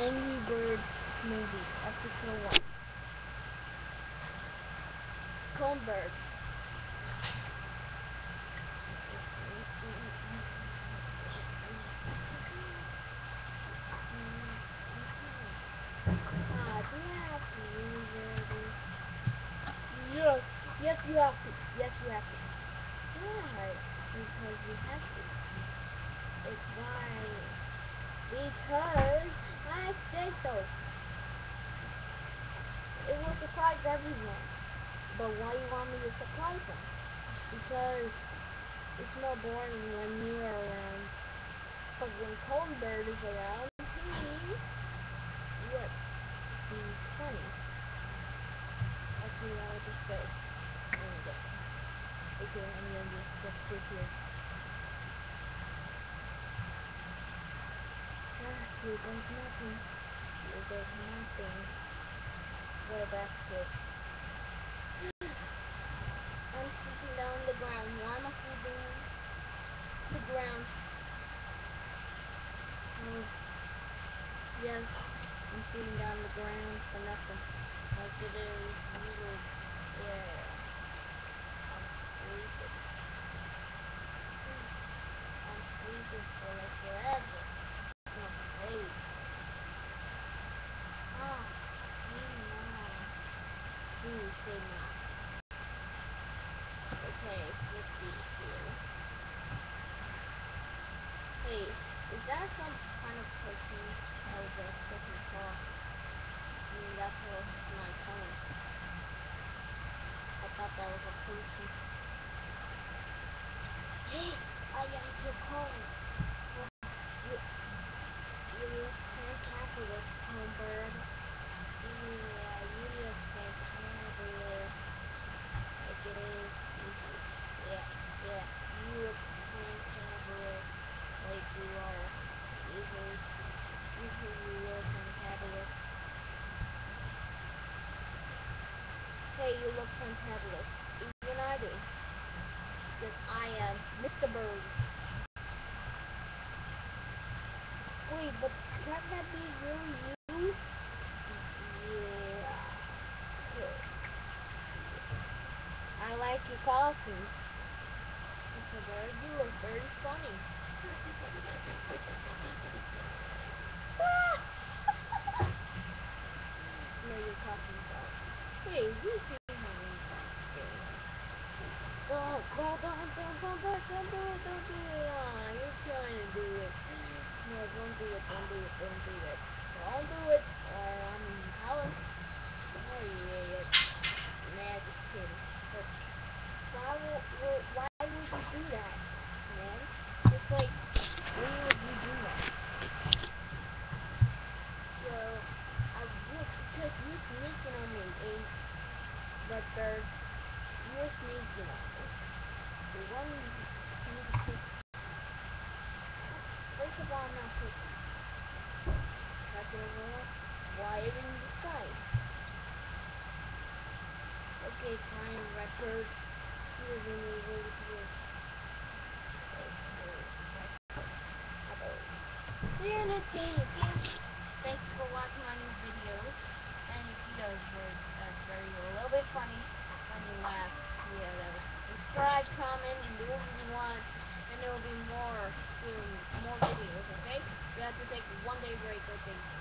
Angry Birds movie, episode one. Cone Bird. Do you have to use it? Yes. Yes, you have to. Yes, you have to. Why? Because you have to. It's why. Because I say so. It will surprise everyone. But why you want me to surprise them? Because it's more boring when you're around. But when Cold is around, he what? He's funny. Actually, I will just go. And go. Okay, and then just sit here. Here goes nothing. Here goes nothing. Well, that's it. I'm sleeping down on the ground. Why am I sleeping on the ground? Oh, yes, I'm sitting down on the ground for nothing. Like it is yeah. I'm sleeping. I'm sleeping for like forever. No, hey. Ah, hey mom. Please say. Okay, let's see here. Hey, is that some kind of person that was expecting to talk? I mean, that's what my phone. I thought that was a person. Hey, I am your phone. You, you fantabulous, home bird. Yeah, you look fantabulous. Like it is. Yeah, yeah, you look fantabulous. Like you are. Usually, usually you look fantabulous. Hey, you look fantabulous. Even I do. Because I am Mr. Bird. Wait, but can that be really you? Yeah. I like your costume. Mr. Bird, you look very funny. no, your costume's off. Wait, who's Don't, don't, don't, don't, don't, don't, do it, don't do it. Ah, you're trying to do it. No, don't do it, don't do it, don't do it. Don't do it, or I'm in power. Oh, yeah, yeah. Nah, just kidding. But why would, why would you do that, man? It's like, why would you do that? Well, I would, because you're sneaking on me, eh? That bird, you're sneaking on me. I'm not cooking. Second of all, why the sky? Okay, fine, record. Way to do it. See you in game, okay? Thanks for watching my new video. And if you guys were uh, very a little bit funny, funny laugh, yeah, that was. Subscribe, comment, and do what you want and there will be more soon, more videos, okay? We have to take one day break, think.